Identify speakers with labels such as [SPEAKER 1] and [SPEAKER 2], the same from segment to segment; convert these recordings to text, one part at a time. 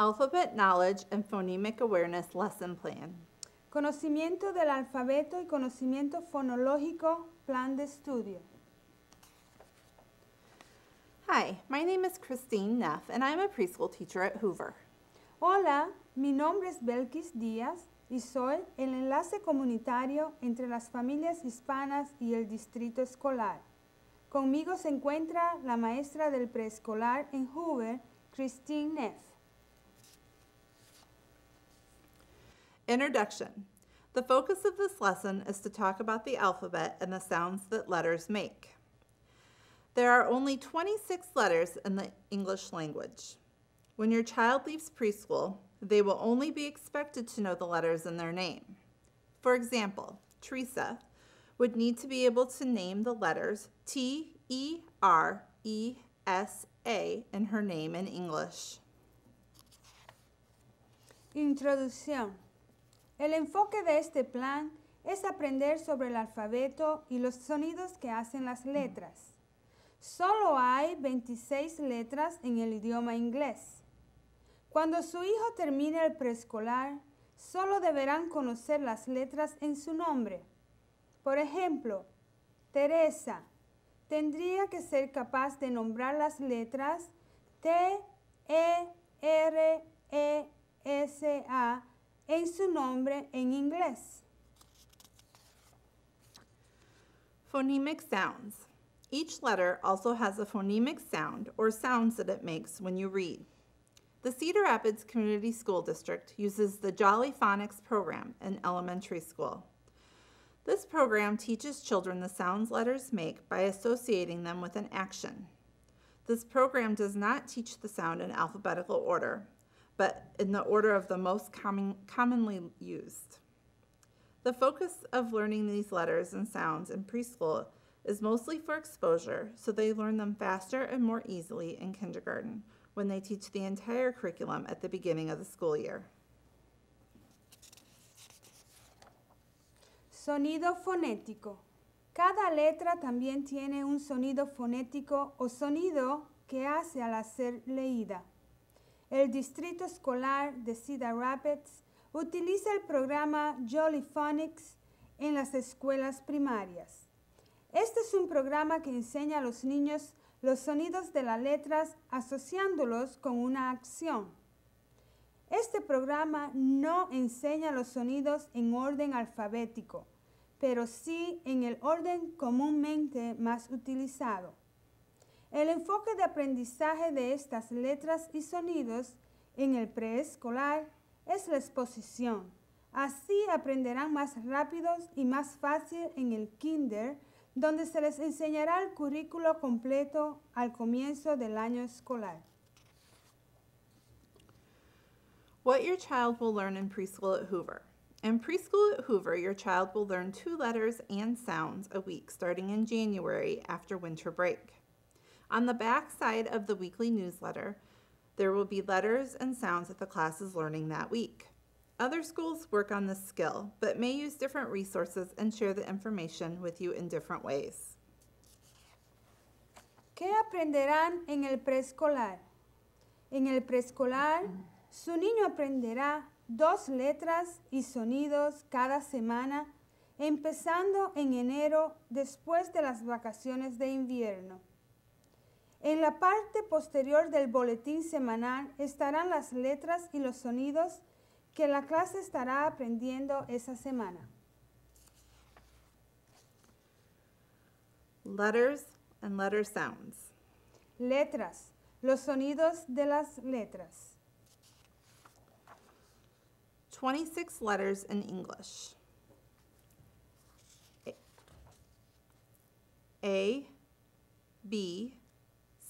[SPEAKER 1] Alphabet Knowledge and Phonemic Awareness Lesson Plan.
[SPEAKER 2] Conocimiento del alfabeto y conocimiento fonológico, plan de estudio.
[SPEAKER 1] Hi, my name is Christine Neff, and I'm a preschool teacher at Hoover.
[SPEAKER 2] Hola, mi nombre es Belkis Díaz y soy el enlace comunitario entre las familias hispanas y el distrito escolar. Conmigo se encuentra la maestra del preescolar en Hoover, Christine Neff.
[SPEAKER 1] Introduction. The focus of this lesson is to talk about the alphabet and the sounds that letters make. There are only 26 letters in the English language. When your child leaves preschool, they will only be expected to know the letters in their name. For example, Teresa would need to be able to name the letters T, E, R, E, S, A in her name in English.
[SPEAKER 2] Introducción. El enfoque de este plan es aprender sobre el alfabeto y los sonidos que hacen las letras. Solo hay 26 letras en el idioma inglés. Cuando su hijo termine el preescolar, solo deberán conocer las letras en su nombre. Por ejemplo, Teresa tendría que ser capaz de nombrar las letras T, E, R, E, S, A en su nombre en inglés.
[SPEAKER 1] Phonemic sounds. Each letter also has a phonemic sound or sounds that it makes when you read. The Cedar Rapids Community School District uses the Jolly Phonics program in elementary school. This program teaches children the sounds letters make by associating them with an action. This program does not teach the sound in alphabetical order, but in the order of the most common, commonly used. The focus of learning these letters and sounds in preschool is mostly for exposure, so they learn them faster and more easily in kindergarten when they teach the entire curriculum at the beginning of the school year.
[SPEAKER 2] Sonido fonético. Cada letra también tiene un sonido fonético o sonido que hace al ser leída. El Distrito Escolar de Cedar Rapids utiliza el programa Jolly Phonics en las escuelas primarias. Este es un programa que enseña a los niños los sonidos de las letras asociándolos con una acción. Este programa no enseña los sonidos en orden alfabético, pero sí en el orden comúnmente más utilizado. El enfoque de aprendizaje de estas letras y sonidos en el preescolar es la exposición. Así aprenderán más rápidos y más fácil en el kinder, donde se les enseñará el currículo completo al comienzo del año escolar.
[SPEAKER 1] What your child will learn in preschool at Hoover. In preschool at Hoover, your child will learn two letters and sounds a week starting in January after winter break. On the back side of the weekly newsletter, there will be letters and sounds that the class is learning that week. Other schools work on this skill, but may use different resources and share the information with you in different ways.
[SPEAKER 2] ¿Qué aprenderán en el preescolar? En el preescolar, su niño aprenderá dos letras y sonidos cada semana, empezando en enero después de las vacaciones de invierno. En la parte posterior del boletín semanal estarán las letras y los sonidos que la clase estará aprendiendo esa semana.
[SPEAKER 1] Letters and letter sounds.
[SPEAKER 2] Letras, los sonidos de las letras.
[SPEAKER 1] 26 letters in English. A, B,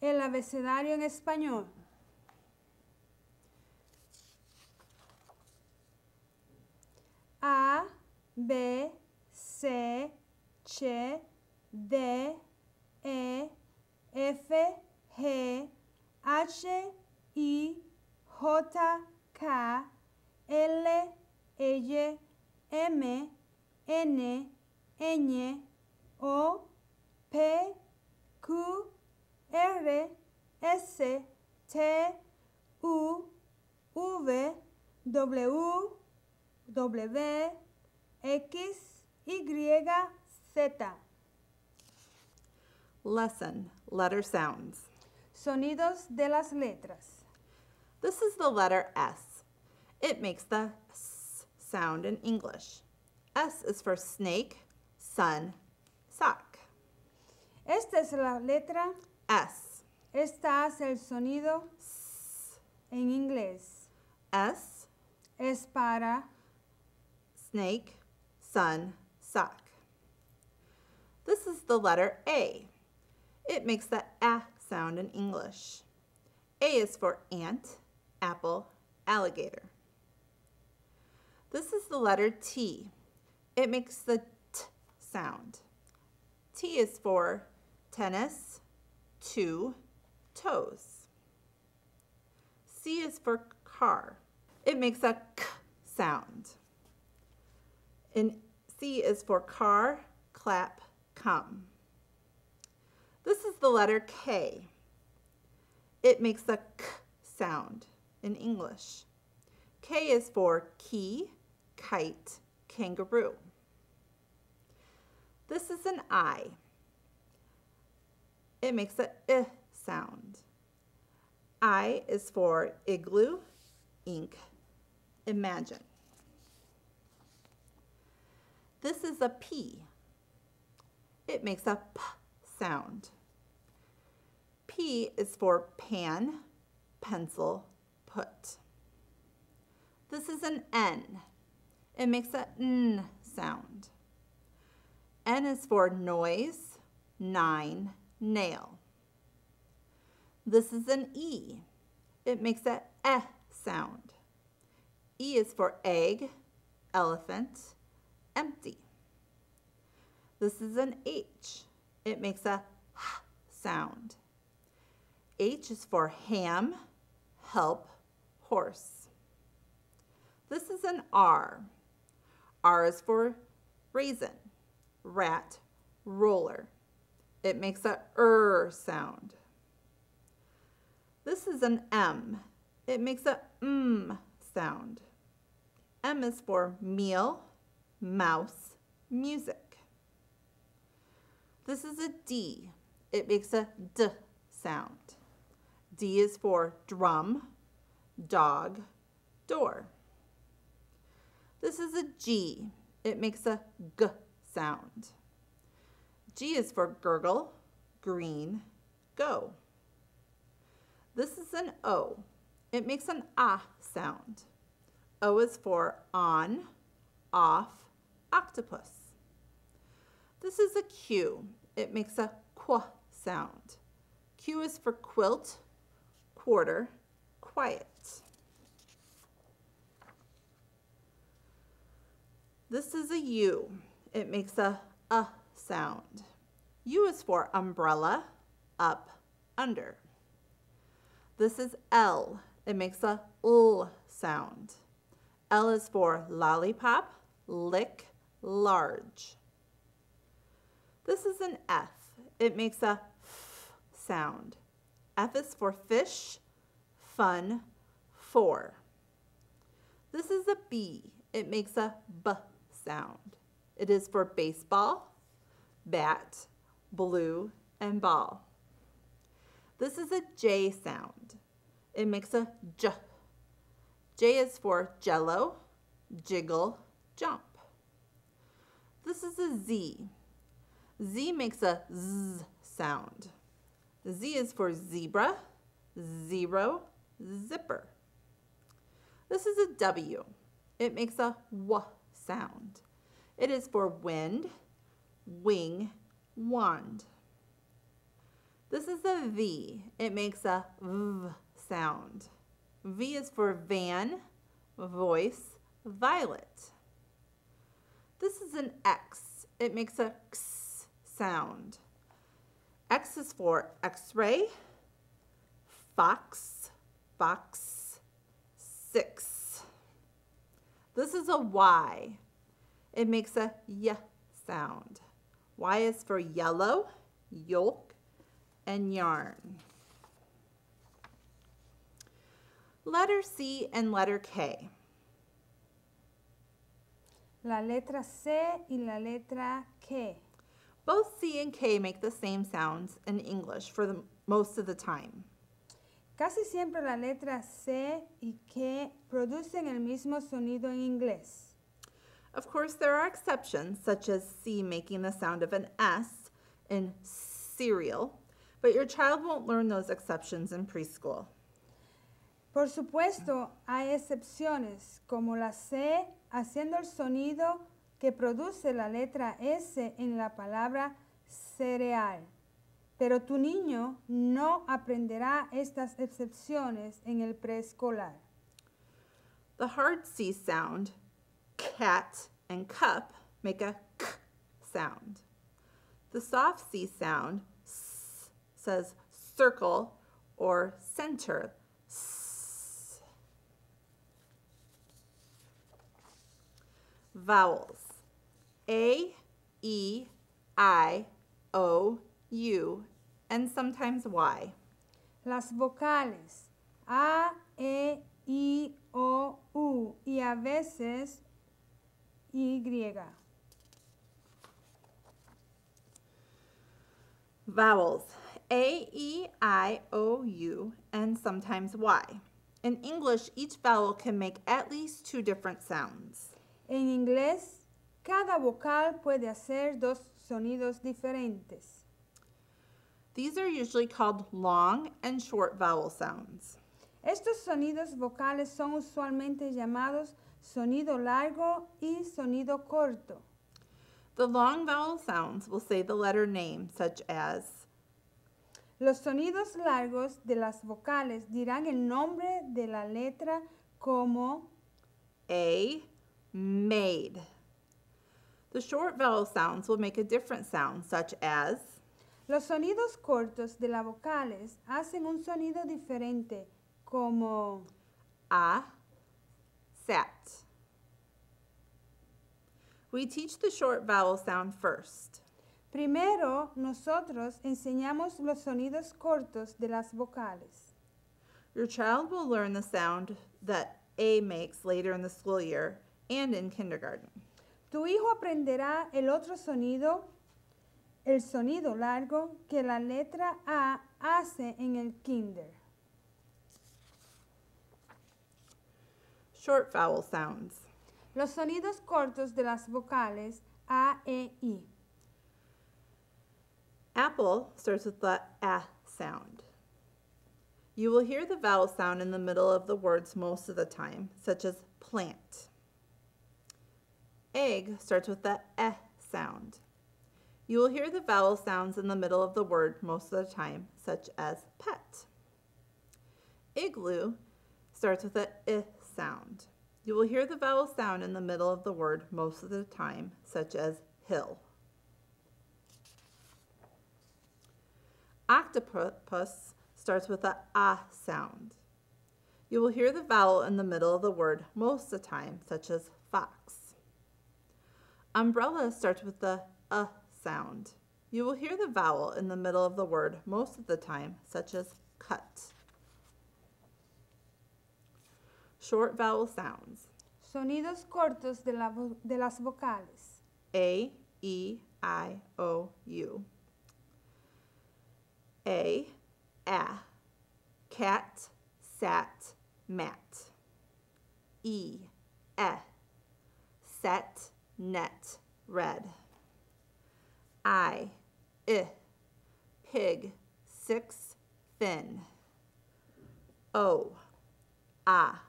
[SPEAKER 2] el abecedario en español. A, B, C, C, D, E, F, G, H, I, J, K, L, L, M, N, Ñ, O, P, Q, R, S, T, U, V, W, W, X, Y, Z.
[SPEAKER 1] Lesson Letter Sounds.
[SPEAKER 2] Sonidos de las letras.
[SPEAKER 1] This is the letter S. It makes the S sound in English. S is for snake, sun, sock.
[SPEAKER 2] Esta es la letra.
[SPEAKER 1] S.
[SPEAKER 2] Esta hace el sonido S en inglés.
[SPEAKER 1] S,
[SPEAKER 2] Es para
[SPEAKER 1] snake, sun, sock. This is the letter A. It makes the A sound in English. A is for ant, apple, alligator. This is the letter T. It makes the T sound. T is for tennis, two, toes. C is for car. It makes a K sound. And C is for car, clap, come. This is the letter K. It makes a K sound in English. K is for key, kite, kangaroo. This is an I. It makes a I sound. I is for igloo, ink, imagine. This is a P. It makes a P sound. P is for pan, pencil, put. This is an N. It makes a N sound. N is for noise, nine, nail. This is an E. It makes a eh sound. E is for egg, elephant, empty. This is an H. It makes a h sound. H is for ham, help, horse. This is an R. R is for raisin, rat, roller. It makes a er sound. This is an M. It makes a m sound. M is for meal, mouse, music. This is a D. It makes a d sound. D is for drum, dog, door. This is a G. It makes a g sound. G is for gurgle, green, go. This is an O. It makes an ah sound. O is for on, off, octopus. This is a Q. It makes a qu sound. Q is for quilt, quarter, quiet. This is a U. It makes a a sound. U is for umbrella, up, under. This is L. It makes a L sound. L is for lollipop, lick, large. This is an F. It makes a F sound. F is for fish, fun, for. This is a B. It makes a B sound. It is for baseball, bat, blue, and ball. This is a J sound. It makes a J. J is for jello, jiggle, jump. This is a Z. Z makes a Z sound. Z is for zebra, zero, zipper. This is a W. It makes a W sound. It is for wind, wing, wand. This is a V. It makes a V sound. V is for van, voice, violet. This is an X. It makes a X sound. X is for X-ray, fox, box, six. This is a Y. It makes a Y sound. Y is for yellow, yolk, and yarn. Letter C and letter K.
[SPEAKER 2] La letra C y la letra K.
[SPEAKER 1] Both C and K make the same sounds in English for the most of the time.
[SPEAKER 2] Casi siempre la letra C y K producen el mismo sonido en inglés.
[SPEAKER 1] Of course, there are exceptions, such as C making the sound of an S in cereal, but your child won't learn those exceptions in preschool.
[SPEAKER 2] Por supuesto, hay excepciones, como la C haciendo el sonido que produce la letra S en la palabra cereal. Pero tu niño no aprenderá estas excepciones en el preescolar.
[SPEAKER 1] The hard C sound, cat and cup, make a k sound. The soft C sound, s, says circle or center. S. Vowels. A, E, I, O, U, and sometimes Y.
[SPEAKER 2] Las vocales A, E, I, O, U y a veces Y.
[SPEAKER 1] Vowels A, E, I, O, U, and sometimes Y. In English, each vowel can make at least two different sounds.
[SPEAKER 2] En inglés, cada vocal puede hacer dos sonidos diferentes.
[SPEAKER 1] These are usually called long and short vowel sounds.
[SPEAKER 2] Estos sonidos vocales son usualmente llamados sonido largo y sonido corto.
[SPEAKER 1] The long vowel sounds will say the letter name, such as
[SPEAKER 2] Los sonidos largos de las vocales dirán el nombre de la letra como
[SPEAKER 1] A, made. The short vowel sounds will make a different sound, such as
[SPEAKER 2] Los sonidos cortos de las vocales hacen un sonido diferente como
[SPEAKER 1] a, sat. We teach the short vowel sound first.
[SPEAKER 2] Primero, nosotros enseñamos los sonidos cortos de las vocales.
[SPEAKER 1] Your child will learn the sound that A makes later in the school year and in kindergarten.
[SPEAKER 2] Tu hijo aprenderá el otro sonido, el sonido largo que la letra A hace en el kinder.
[SPEAKER 1] Short vowel sounds.
[SPEAKER 2] Los sonidos cortos de las vocales A, E, I.
[SPEAKER 1] Apple starts with the A sound. You will hear the vowel sound in the middle of the words most of the time, such as plant. Egg starts with the E sound. You will hear the vowel sounds in the middle of the word most of the time, such as pet. Igloo starts with the I sound. You will hear the vowel sound in the middle of the word most of the time, such as hill. Octopus starts with a ah sound. You will hear the vowel in the middle of the word most of the time, such as fox. Umbrella starts with the uh sound. You will hear the vowel in the middle of the word most of the time, such as cut. Short vowel sounds.
[SPEAKER 2] Sonidos cortos de, la vo- de las vocales.
[SPEAKER 1] A, E, I, O, U. A, a, cat, sat, mat. E, e, set, net, red. I, I, pig, six, fin. O, ah,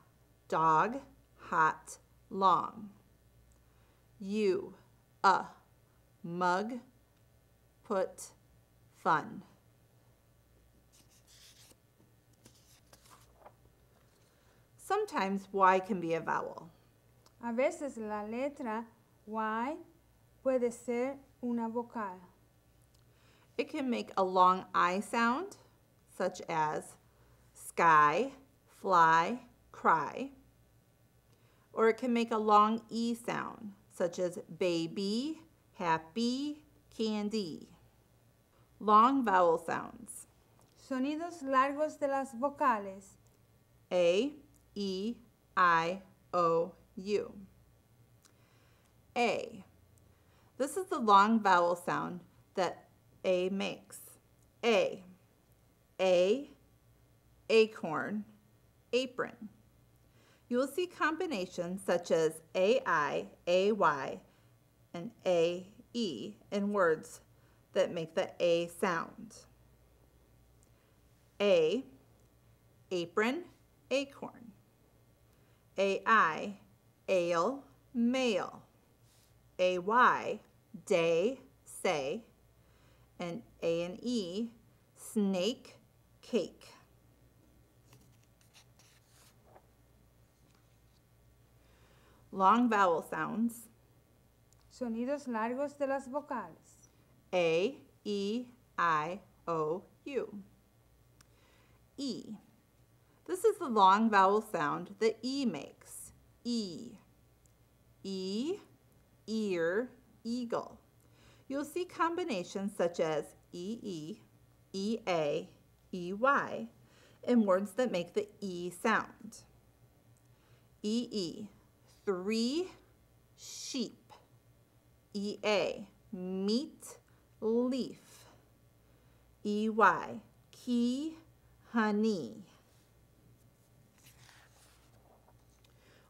[SPEAKER 1] dog, hot, long. U, a, mug, put, fun. Sometimes Y can be a vowel.
[SPEAKER 2] A veces la letra Y puede ser una vocal.
[SPEAKER 1] It can make a long I sound, such as sky, fly, cry. Or it can make a long E sound, such as baby, happy, candy. Long vowel sounds.
[SPEAKER 2] Sonidos largos de las vocales.
[SPEAKER 1] A, E, I, O, U. A. This is the long vowel sound that A makes. A. A, acorn, apron. You will see combinations such as AI, AY, and AE in words that make the A sound. A, apron, acorn. AI, ale, male. AY, day, say. And A and E, snake, cake. Long vowel sounds
[SPEAKER 2] Sonidos largos de las vocales.
[SPEAKER 1] A, E, I, O, U. E. This is the long vowel sound that E makes. E. E, ear, eagle. You'll see combinations such as EE, EA, EY in words that make the E sound. EE, three sheep. EA, meat, leaf. EY, key, honey.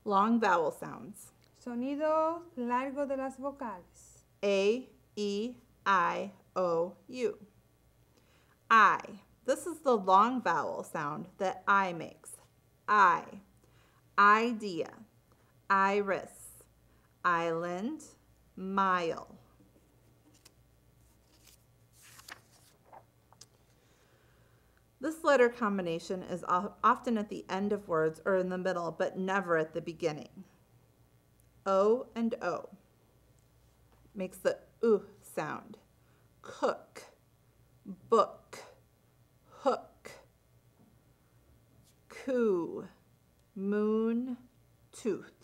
[SPEAKER 1] Long vowel sounds.
[SPEAKER 2] Sonido largo de las vocales.
[SPEAKER 1] A, E, I, O, U. I. This is the long vowel sound that I makes. I. Idea. Iris. Island. Mile. This letter combination is often at the end of words or in the middle, but never at the beginning. O and O makes the oo sound. Cook, book, hook, coo, moon, tooth.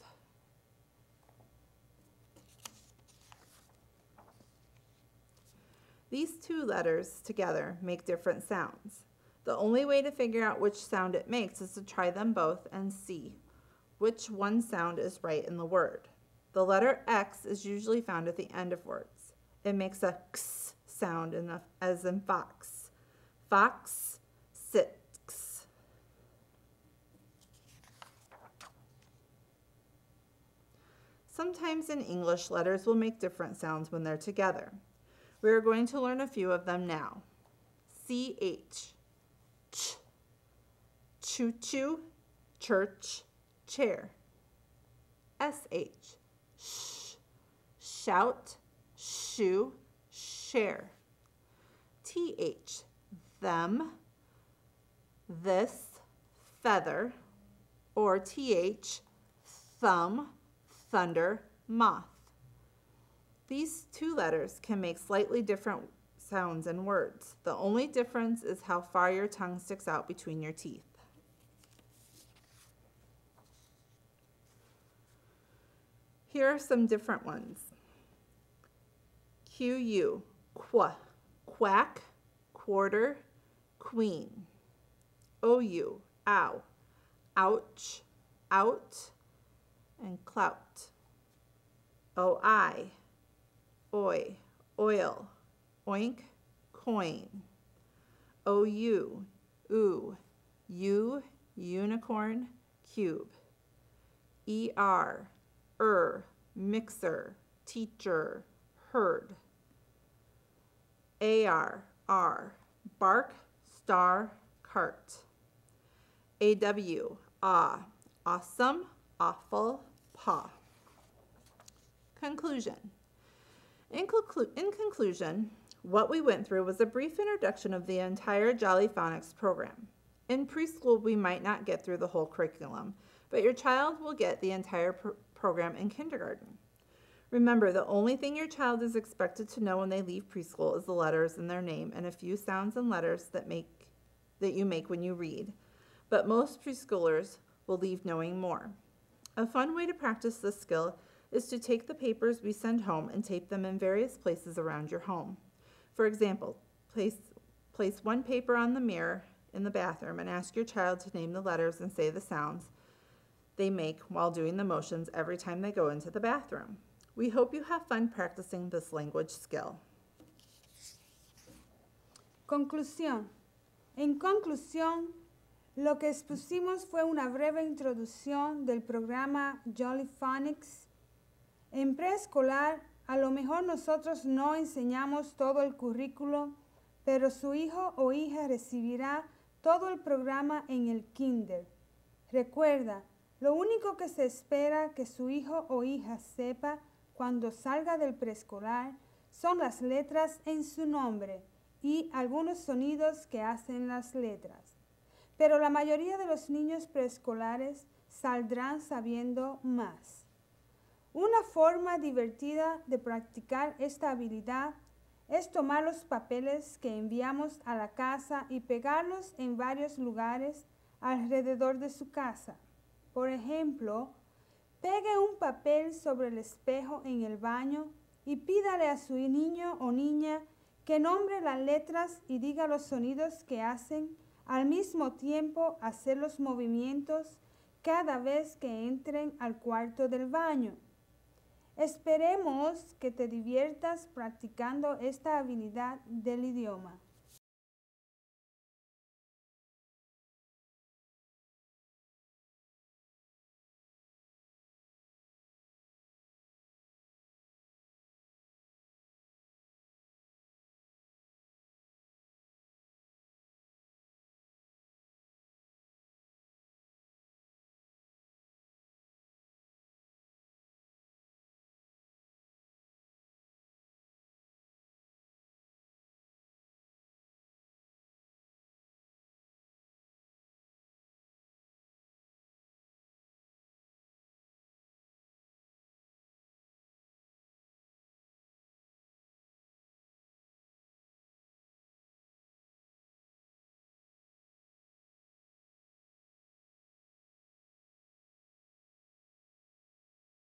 [SPEAKER 1] These two letters together make different sounds. The only way to figure out which sound it makes is to try them both and see which one sound is right in the word. The letter X is usually found at the end of words. It makes a x sound in the, as in fox. Fox, six. Sometimes in English, letters will make different sounds when they're together. We are going to learn a few of them now. CH, ch, choo choo, church, chair. SH, sh, shout, shoe, share. TH, them, this, feather, or TH, thumb, thunder, moth. These two letters can make slightly different sounds in words. The only difference is how far your tongue sticks out between your teeth. Here are some different ones. Q-U, qu, quack, quarter, queen. O-U, ow, ouch, out, and clout. O-I, oi, oil, oink, coin. O-U, ooh, u, unicorn, cube. E-R, er, mixer, teacher, herd. AR, R, bark, star, cart. AW, ah, awesome, awful, paw. Conclusion. In, conclu- in conclusion, what we went through was a brief introduction of the entire Jolly Phonics program. In preschool, we might not get through the whole curriculum, but your child will get the entire pr- program in kindergarten. Remember, the only thing your child is expected to know when they leave preschool is the letters in their name and a few sounds and letters that make that you make when you read. But most preschoolers will leave knowing more. A fun way to practice this skill is to take the papers we send home and tape them in various places around your home. For example, place place one paper on the mirror in the bathroom and ask your child to name the letters and say the sounds they make while doing the motions every time they go into the bathroom. We hope you have fun practicing this language skill.
[SPEAKER 2] Conclusión. En conclusión, lo que expusimos fue una breve introducción del programa Jolly Phonics. En preescolar, a lo mejor nosotros no enseñamos todo el currículo, pero su hijo o hija recibirá todo el programa en el kinder. Recuerda, lo único que se espera que su hijo o hija sepa cuando salga del preescolar son las letras en su nombre y algunos sonidos que hacen las letras. Pero la mayoría de los niños preescolares saldrán sabiendo más. Una forma divertida de practicar esta habilidad es tomar los papeles que enviamos a la casa y pegarlos en varios lugares alrededor de su casa. Por ejemplo, pegue un papel sobre el espejo en el baño y pídale a su niño o niña que nombre las letras y diga los sonidos que hacen, al mismo tiempo hacer los movimientos cada vez que entren al cuarto del baño. Esperemos que te diviertas practicando esta habilidad del idioma.